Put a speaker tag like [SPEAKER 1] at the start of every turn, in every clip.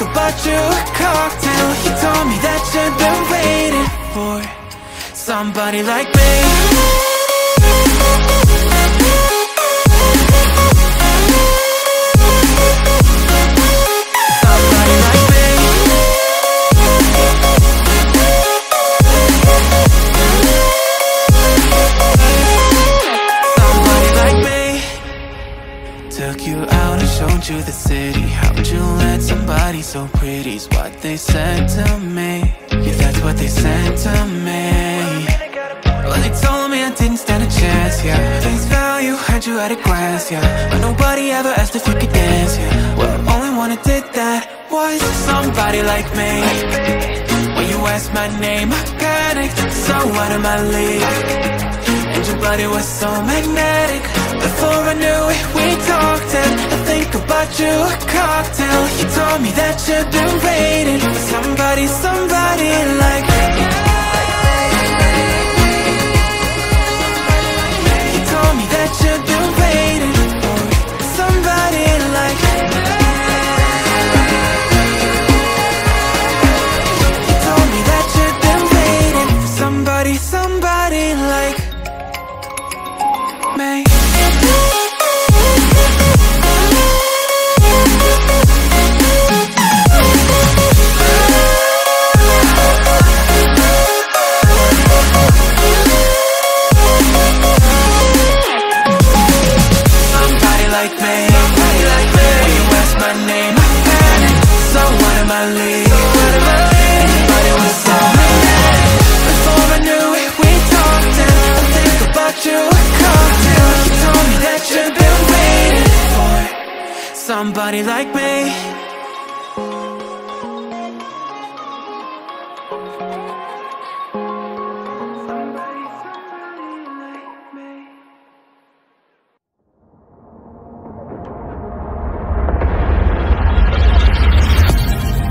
[SPEAKER 1] About you, a cocktail You told me that you've been waiting for Somebody like me. Took you out and showed you the city so pretty's what they said to me. Yeah, that's what they said to me. Well, they told me I didn't stand a chance, yeah. Face value, heard you at a glance, yeah. But nobody ever asked if you could dance, yeah. Well, the only one who did that was somebody like me. When you asked my name, I panicked. So out of my league. And your body was so magnetic. Before I knew it, we talked And Think you, a cocktail You told me that you've been waiting For somebody, somebody like You told me that you've been waiting For somebody like You told me that you've been waiting For somebody, somebody like me Somebody like me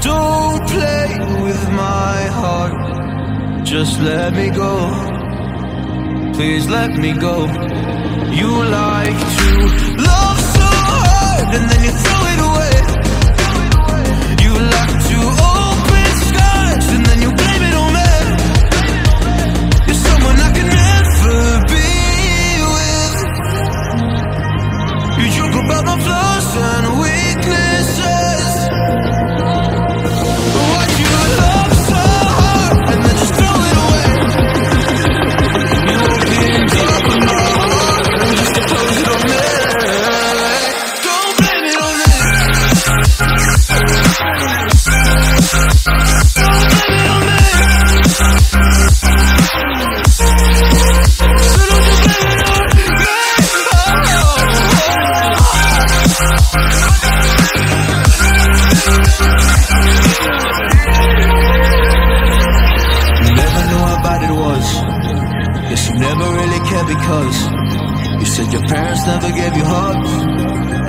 [SPEAKER 2] Don't play with my heart. Just let me go. Please let me go. You like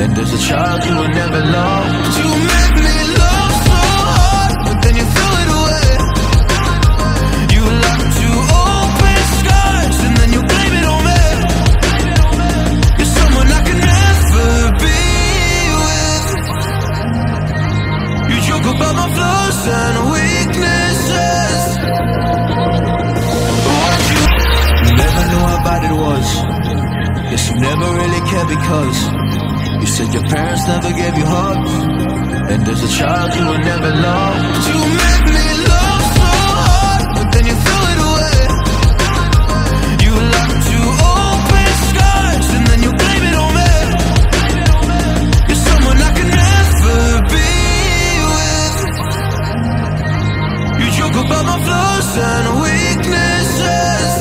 [SPEAKER 2] And there's a child you will never love. You make me love so hard, but then you threw it away. You like to open skies and then you blame it on me. You're someone I can never be with. You joke about my flaws and weaknesses. What you You never knew how bad it was. Guess you never really cared because you said your parents never gave you hugs. And there's a child you will never love you make me love so hard But then you threw it away. You like to open scars And then you blame it on me. You're someone I can never be with. You joke about my flaws and weaknesses.